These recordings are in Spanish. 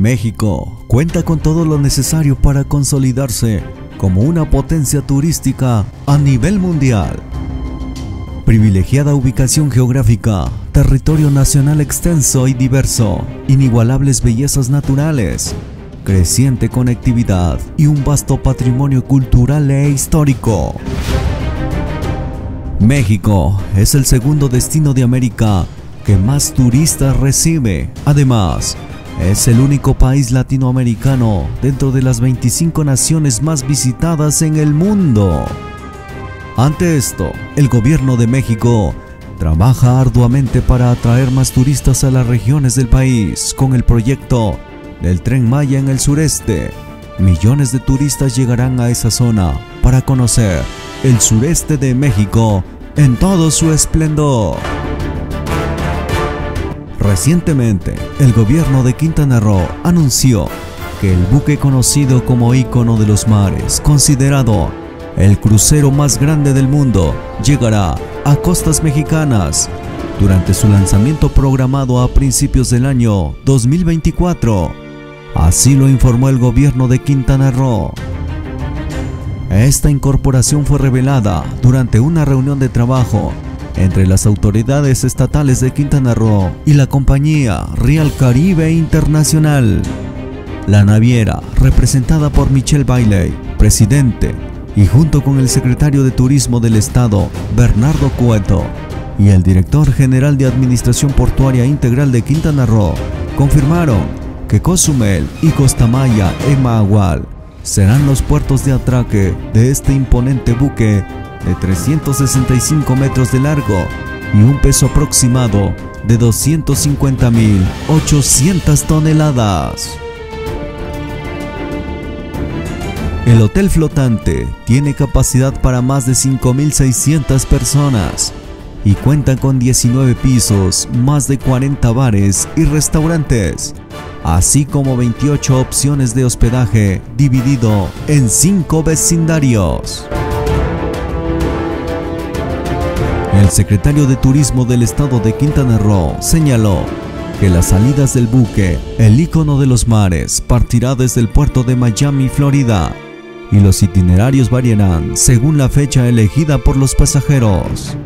México cuenta con todo lo necesario para consolidarse como una potencia turística a nivel mundial. Privilegiada ubicación geográfica, territorio nacional extenso y diverso, inigualables bellezas naturales, creciente conectividad y un vasto patrimonio cultural e histórico. México es el segundo destino de América que más turistas recibe. Además, es el único país latinoamericano dentro de las 25 naciones más visitadas en el mundo. Ante esto, el gobierno de México trabaja arduamente para atraer más turistas a las regiones del país con el proyecto del tren Maya en el sureste. Millones de turistas llegarán a esa zona para conocer el sureste de México en todo su esplendor. Recientemente, el gobierno de Quintana Roo anunció que el buque conocido como ícono de los mares, considerado el crucero más grande del mundo, llegará a costas mexicanas durante su lanzamiento programado a principios del año 2024. Así lo informó el gobierno de Quintana Roo. Esta incorporación fue revelada durante una reunión de trabajo entre las autoridades estatales de Quintana Roo y la compañía Real Caribe Internacional. La naviera, representada por Michelle Bailey, presidente, y junto con el secretario de Turismo del Estado, Bernardo Cueto, y el director general de Administración Portuaria Integral de Quintana Roo, confirmaron que Cozumel y Costamaya en serán los puertos de atraque de este imponente buque de 365 metros de largo y un peso aproximado de 250.800 toneladas. El hotel flotante tiene capacidad para más de 5.600 personas y cuenta con 19 pisos, más de 40 bares y restaurantes, así como 28 opciones de hospedaje dividido en 5 vecindarios. El secretario de Turismo del estado de Quintana Roo señaló que las salidas del buque, el ícono de los mares, partirá desde el puerto de Miami, Florida, y los itinerarios variarán según la fecha elegida por los pasajeros.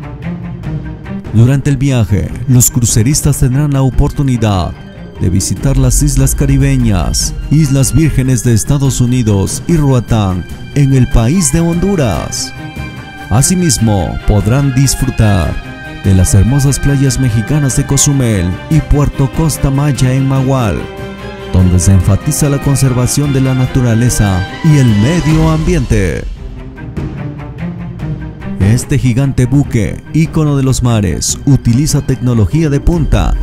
Durante el viaje, los cruceristas tendrán la oportunidad de visitar las islas caribeñas, Islas Vírgenes de Estados Unidos y Roatán en el país de Honduras. Asimismo, podrán disfrutar de las hermosas playas mexicanas de Cozumel y Puerto Costa Maya en Magual, donde se enfatiza la conservación de la naturaleza y el medio ambiente. Este gigante buque, ícono de los mares, utiliza tecnología de punta,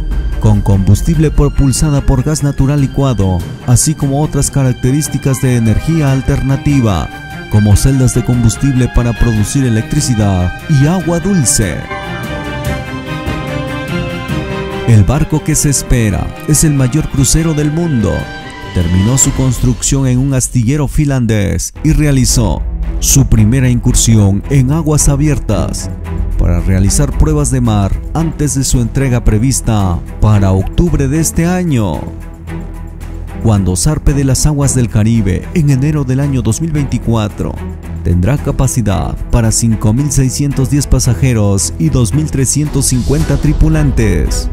con combustible propulsada por gas natural licuado, así como otras características de energía alternativa, como celdas de combustible para producir electricidad y agua dulce. El barco que se espera es el mayor crucero del mundo. Terminó su construcción en un astillero finlandés y realizó su primera incursión en aguas abiertas para realizar pruebas de mar antes de su entrega prevista para octubre de este año. Cuando zarpe de las aguas del Caribe en enero del año 2024, tendrá capacidad para 5.610 pasajeros y 2.350 tripulantes.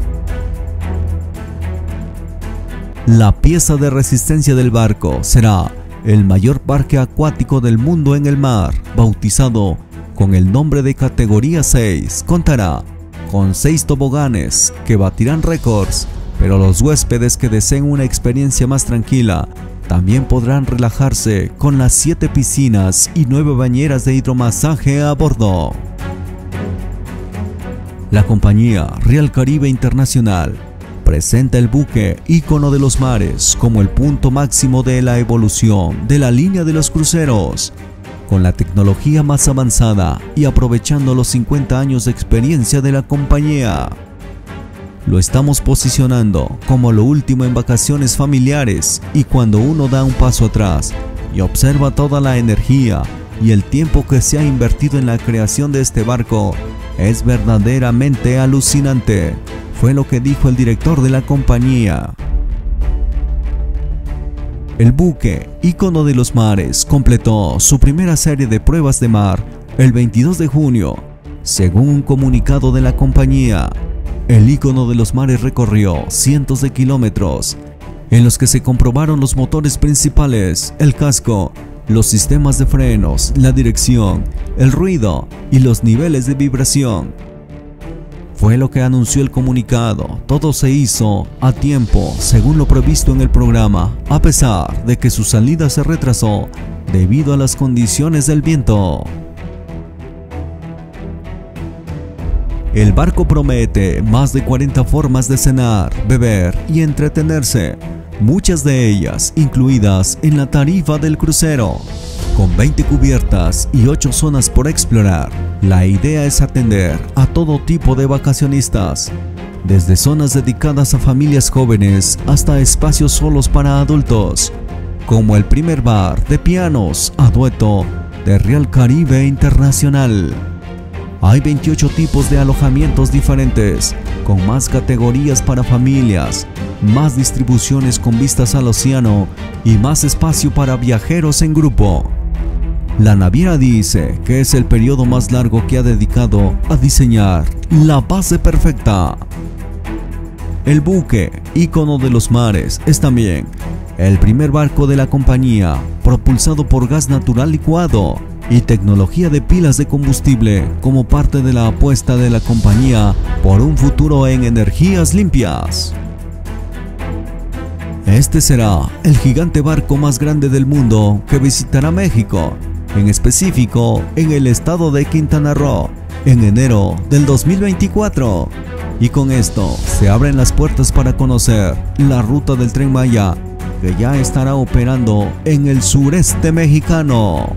La pieza de resistencia del barco será el mayor parque acuático del mundo en el mar, bautizado con el nombre de categoría 6. Contará con 6 toboganes que batirán récords, pero los huéspedes que deseen una experiencia más tranquila también podrán relajarse con las 7 piscinas y 9 bañeras de hidromasaje a bordo. La compañía Real Caribe Internacional presenta el buque ícono de los mares como el punto máximo de la evolución de la línea de los cruceros, con la tecnología más avanzada y aprovechando los 50 años de experiencia de la compañía. Lo estamos posicionando como lo último en vacaciones familiares y cuando uno da un paso atrás y observa toda la energía y el tiempo que se ha invertido en la creación de este barco, es verdaderamente alucinante fue lo que dijo el director de la compañía. El buque, ícono de los mares, completó su primera serie de pruebas de mar el 22 de junio, según un comunicado de la compañía. El ícono de los mares recorrió cientos de kilómetros, en los que se comprobaron los motores principales, el casco, los sistemas de frenos, la dirección, el ruido y los niveles de vibración. Fue lo que anunció el comunicado. Todo se hizo a tiempo, según lo previsto en el programa, a pesar de que su salida se retrasó debido a las condiciones del viento. El barco promete más de 40 formas de cenar, beber y entretenerse, muchas de ellas incluidas en la tarifa del crucero. Con 20 cubiertas y 8 zonas por explorar, la idea es atender a todo tipo de vacacionistas, desde zonas dedicadas a familias jóvenes hasta espacios solos para adultos, como el primer bar de pianos a dueto de Real Caribe Internacional. Hay 28 tipos de alojamientos diferentes, con más categorías para familias, más distribuciones con vistas al océano y más espacio para viajeros en grupo. La naviera dice que es el periodo más largo que ha dedicado a diseñar la base perfecta. El buque, ícono de los mares, es también el primer barco de la compañía propulsado por gas natural licuado y tecnología de pilas de combustible como parte de la apuesta de la compañía por un futuro en energías limpias. Este será el gigante barco más grande del mundo que visitará México en específico en el estado de Quintana Roo, en enero del 2024. Y con esto se abren las puertas para conocer la ruta del tren Maya, que ya estará operando en el sureste mexicano.